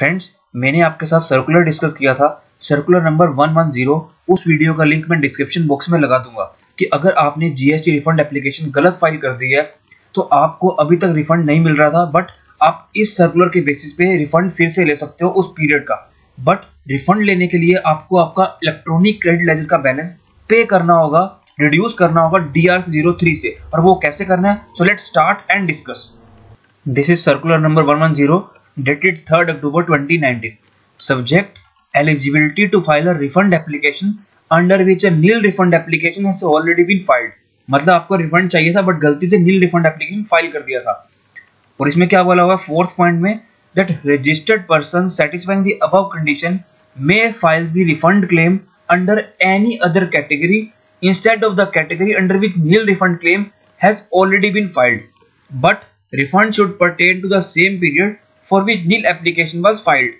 Friends मैंने आपके साथ सर्कुलर डिस्कस किया था। सर्कुलर नंबर 110 उस वीडियो का लिंक मैं डिस्क्रिप्शन बॉक्स में लगा दूँगा कि अगर आपने जीएसटी रिफंड एप्लीकेशन गलत फ़ाइल कर दी है तो आपको अभी तक रिफंड नहीं मिल रहा था बट आप इस सर्कुलर के बेसिस पे रिफंड फिर से ले सकते हो उस पीरियड का। बट रिफंड लेने के लिए आपको आपका इलेक्ट्रॉनिक क्रेडिट लेजर का बैलेंस पे करना होगा रिड्यूस करना होगा डी आर ज़ीरो थ्री से। और वो कैसे करना है? So let start and discuss this is circular number one one zero dated third October twenty Subject, Eligibility to file a refund application under which a nil refund application has already मतलब आपको refund चाहिए था but गलती से नील refund application file कर दिया था। और इसमें क्या बोला हुआ फोर्थ पॉइंट में that registered person satisfying the above condition may file the refund claim under any other category instead of the category under which nil refund claim has already been filed but refund should pertain to the same period for which nil application was filed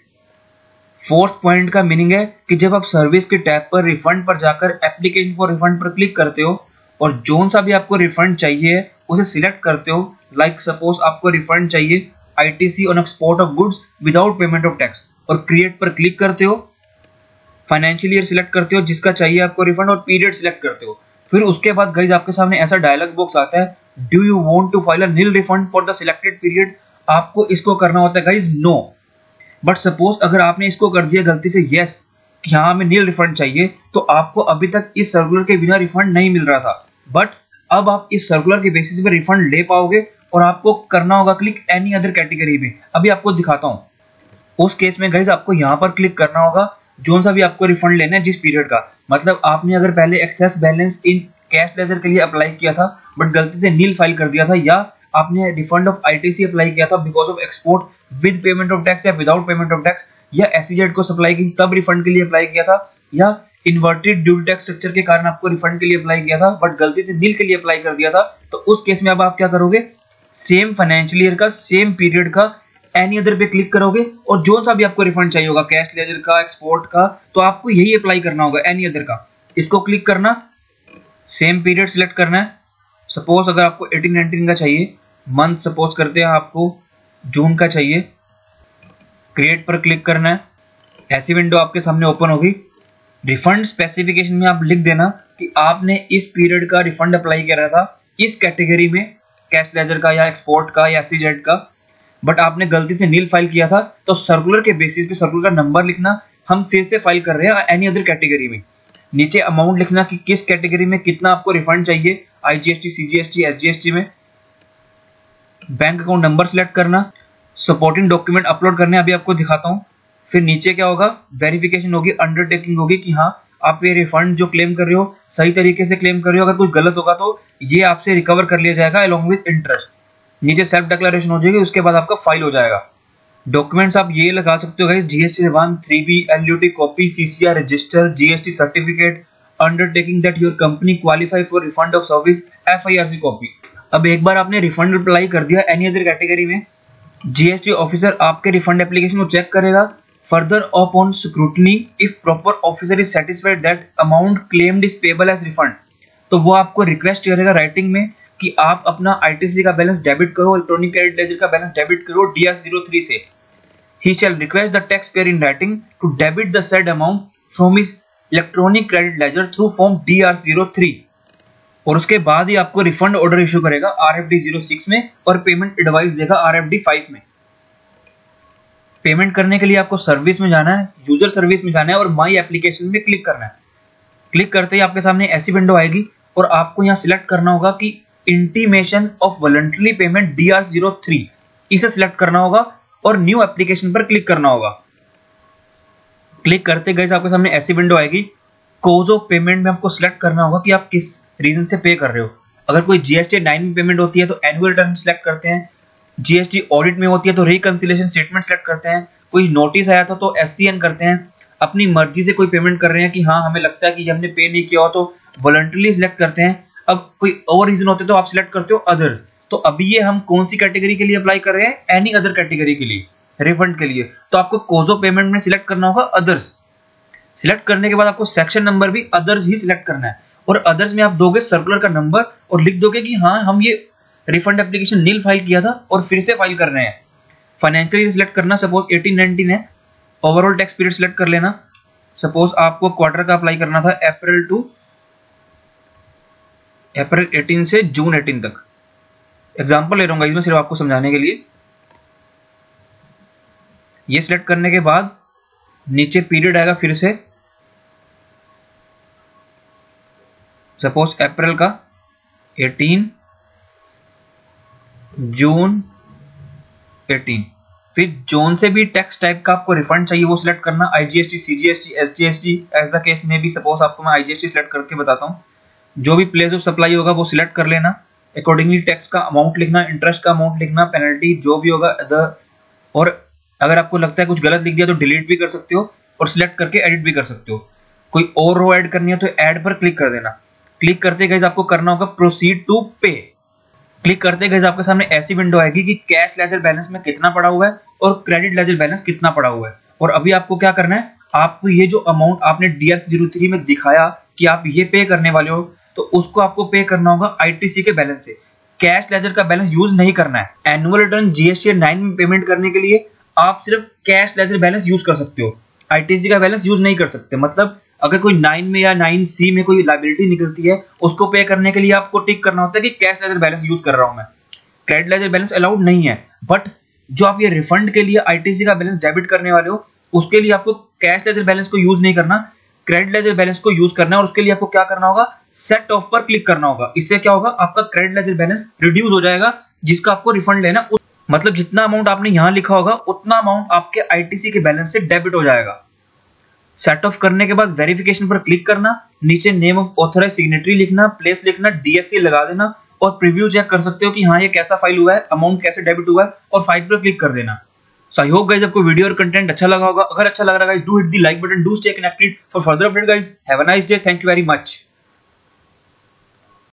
fourth point का meaning है कि जब आप service के tab पर refund पर जाकर application for refund पर क्लिक करते हो और जोन सा भी आपको रिफंड चाहिए, उसे सिलेक्ट करते हो लाइक like सपोज़ आपको रिफंड चाहिए ITC on export of goods without payment of tax और क्रिएट पर क्लिक करते हो फाइनेंशियल ईयर सिलेक्ट करते हो, जिसका चाहिए आपको रिफंड और पीरियड सिलेक्ट करते हो। फिर उसके बाद गाइज़ आपके सामने ऐसा डायलॉग बॉक्स आता है do you want to file nil refund for the selected period आपको इसको करना होता है गाइज़ नो बट सपोज़ अगर आपने इसको कर दिया गलती से यस कि हाँ हमें नील रिफंड चाहिए तो आपको अभी तक इस सर्कुलर के बिना रिफंड नहीं मिल रहा था. बट अब आप इस सर्कुलर के बेसिस पे रिफंड ले पाओगे और आपको करना होगा क्लिक एनी अदर कैटेगरी में. अभी आपको दिखाता हूँ. उस केस में गाइज़ आपको यहाँ पर क्लिक करना होगा जो सा भी आपको रिफंड लेना है जिस पीरियड का. मतलब आपने अगर पहले excess balance in cash ledger के लिए अप्लाई किया था बट गलती से नील फ़ाइल कर दिया था, या आपने रिफंड ऑफ़ आईटीसी अप्लाई किया था because of export with payment of tax या विदाउट पेमेंट ऑफ़ टैक्स या एसईजेड को सप्लाई की तब रिफंड के लिए अप्लाई किया था, या इन्वर्टेड ड्यूटी टैक्स स्ट्रक्चर के कारण आपको रिफंड के लिए अप्लाई किया था बट गलती से नील के लिए अप्लाई कर दिया था तो उस केस में अब आप क्या करोगे? सेम फाइनेंशियल ईयर का सेम पीरियड का एनी अदर पे क्लिक करोगे, और जो सा भी आपको रिफंड चाहिए होगा कैश लेजर का एक्सपोर्ट का तो आपको यही अप्लाई करना होगा एनी अदर का। इसको क्लिक करना सेम पीरियड सिलेक्ट करना है। सपोज़ अगर आपको 1819 का चाहिए मंथ सपोज़ करते हैं आपको, जून का चाहिए। क्रिएट पर क्लिक करना है। ऐसी विंडो आपके सामने ओपन होगी। रिफंड स्पेसिफिकेशन में आप लिख देना कि आपने इस पीरियड का रिफंड अप्लाई करा था, इस कैटेगरी में कैश लेजर का या एक्सपोर्ट का या एसीजेड का। बट आपने गलती से नील फ़ाइल किया था तो सर्कुलर के बेसिस पे सर्कुलर का नंबर लिखना, हम फिर से फ़ाइल कर रहे हैं एनी अदर कैटेगरी में। नीचे अमाउंट लिखना कि किस कैटेगरी में कितना आपको रिफंड चाहिए आईजीएसटी सीजीएसटी एसजीएसटी में। बैंक अकाउंट नंबर सिलेक्ट करना सपोर्टिंग डॉक्यूमेंट अपलोड करने, अभी आपको दिखाता हूँ। फिर नीचे क्या होगा? वेरिफिकेशन होगी अंडरटेकिंग होगी कि हाँ आप ये रिफंड जो क्लेम कर रहे हो, सही तरीके से क्लेम कर रहे हो। अगर कुछ गलत होगा तो ये आपसे रिकवर कर लिया जाएगा अलॉन्ग विद इंटरेस्ट नीचे सेल्फ डिक्लेरेशन हो जाएगी, उसके बाद आपका फ़ाइल हो जाएगा। डॉक्यूमेंट्स आप ये लगा सकते हो guys GST one three B L U T copy CCR register GST certificate undertaking that your company qualify for refund of service F I R C copy अब एक बार आपने रिफंड अप्लाई कर दिया एनी अदर कैटेगरी में GST officer आपके refund application को check करेगा further upon scrutiny if proper officer is satisfied that amount claimed is payable as refund तो वो आपको रिक्वेस्ट करेगा राइटिंग में कि आप अपना आईटीसी का बैलेंस डेबिट करो इलेक्ट्रॉनिक क्रेडिट लेजर का बैलेंस डेबिट करो डीएस ज़ीरो थ्री से। He shall request the taxpayer in writing to debit the said amount from his electronic credit ledger through form D R zero three और उसके बाद ही आपको refund order issue करेगा R F D zero six में और payment advice देगा R F D five में। पेमेंट करने के लिए आपको सर्विस में जाना है यूज़र सर्विस में जाना है और माई एप्लीकेशन में क्लिक करना है। क्लिक करते ही आपके सामने ऐसी विंडो आएगी और आपको यहाँ सिलेक्ट करना होगा कि intimation of voluntary payment D R zero three इसे सिलेक्ट करना होगा और न्यू एप्लीकेशन पर क्लिक करना होगा। क्लिक करते गए आपके सामने ऐसी विंडो आएगी कोज ऑफ़ पेमेंट में आपको सिलेक्ट करना होगा कि आप किस रीजन से पे कर रहे हो। अगर कोई जीएसटी नाइन में पेमेंट होती है तो एनुअल रिटर्न सिलेक्ट करते हैं। जीएसटी ऑडिट में होती है तो रिकंसिलेशन स्टेटमेंट सिलेक्ट करते हैं। कोई नोटिस आया था तो एस करते हैं। अपनी मर्ज़ी से कोई पेमेंट कर रहे हैं कि हाँ हमें लगता है कि हमने पे नहीं किया हो तो वॉलंटरली सिलेक्ट करते हैं। अब कोई और रीजन होते तो आप सिलेक्ट करते हो अदर्स तो अभी ये हम कौन सी कैटेगरी के लिए अप्लाई कर रहे हैं? एनी अदर कैटेगरी के लिए रिफंड के लिए। तो आपको कोजो पेमेंट में सिलेक्ट करना होगा अदर्स सिलेक्ट करने के बाद आपको सेक्शन नंबर भी अदर्स ही सिलेक्ट करना है। और अदर्स में आप दोगे सर्कुलर का नंबर और लिख दोगे कि हाँ हम ये रिफंड एप्लीकेशन नील फ़ाइल किया था और फिर से फ़ाइल कर रहे हैं। फाइनेंशियल सिलेक्ट करना सपोज़ 18 19 है। ओवरऑल टैक्स पीरियड सिलेक्ट कर लेना। सपोज़ आपको क्वार्टर का अप्लाई करना था अप्रैल टू अप्रैल 18 से जून 18 तक। एग्जांपल ले रहा इसमें सिर्फ़ आपको समझाने के लिए। ये सिलेक्ट करने के बाद नीचे पीरियड आएगा फिर से। सपोज़ अप्रैल का 18 जून 18 फिर जोन से भी टैक्स टाइप का आपको रिफंड चाहिए, वो सिलेक्ट करना। IGST CGST SGST as the case में भी सपोज़ आपको मैं आईजीएसटी सिलेक्ट करके बताता हूँ। जो भी प्लेस ऑफ़ सप्लाई होगा, वो सिलेक्ट कर लेना। अकॉर्डिंगली टैक्स का अमाउंट लिखना इंटरेस्ट का अमाउंट लिखना पेनल्टी जो भी होगा द और अगर आपको लगता है कुछ गलत लिख दिया तो डिलीट भी कर सकते हो और सिलेक्ट करके एडिट भी कर सकते हो। कोई और रो ऐड करनी है तो ऐड पर क्लिक कर देना। क्लिक करते गए आपको करना होगा प्रोसीड टू पे क्लिक करते गए आपके सामने ऐसी विंडो आएगी कि कैश लेजर बैलेंस में कितना पड़ा हुआ है और क्रेडिट लेजर बैलेंस कितना पड़ा हुआ है। और अभी आपको क्या करना है? आपको ये जो अमाउंट आपने डीआर ज़ीरो थ्री में दिखाया कि आप ये पे करने वाले हो तो उसको आपको पे करना होगा आईटीसी के बैलेंस से। कैश लेजर का बैलेंस यूज़ नहीं करना है। एनुअल रिटर्न जीएसटी नाइन में पेमेंट करने के लिए आप सिर्फ़ कैश लेजर बैलेंस यूज़ कर सकते हो। आईटीसी का बैलेंस यूज़ नहीं कर सकते। मतलब अगर कोई नाइन में या नाइन सी में कोई लाइबिलिटी निकलती है, उसको पे करने के लिए आपको टिक करना होता है कि कैश लेजर बैलेंस यूज़ कर रहा हूँ मैं। क्रेडिट लेजर बैलेंस अलाउड नहीं है बट जो आप ये रिफंड के लिए आईटीसी का बैलेंस डेबिट करने वाले हो, उसके लिए आपको कैश लेजर बैलेंस को यूज़ नहीं करना। क्रेडिट लेजर बैलेंस को यूज़ करना है और उसके लिए आपको क्या करना होगा? सेट ऑफ़ पर क्लिक करना होगा। इससे क्या होगा? आपका क्रेडिट लेजर बैलेंस रिड्यूस हो जाएगा, जिसका आपको रिफंड लेना मतलब जितना अमाउंट आपने यहाँ लिखा होगा, उतना अमाउंट आपके आईटीसी के बैलेंस से डेबिट हो जाएगा। सेट ऑफ़ करने के बाद वेरिफिकेशन पर क्लिक करना, नीचे नेम ऑफ़ ऑथराइज सिग्नेटरी लिखना प्लेस लिखना डीएससी लगा देना और प्रीव्यू चेक कर सकते हो कि हाँ ये कैसा फ़ाइल हुआ है अमाउंट कैसे डेबिट हुआ है और फ़ाइल पर क्लिक कर देना। सो आई होप गाइस आपको वीडियो और कंटेंट अच्छा लगा होगा। अगर अच्छा लग रहा है do hit the like button do stay connected for further update guys have a nice day thank you very much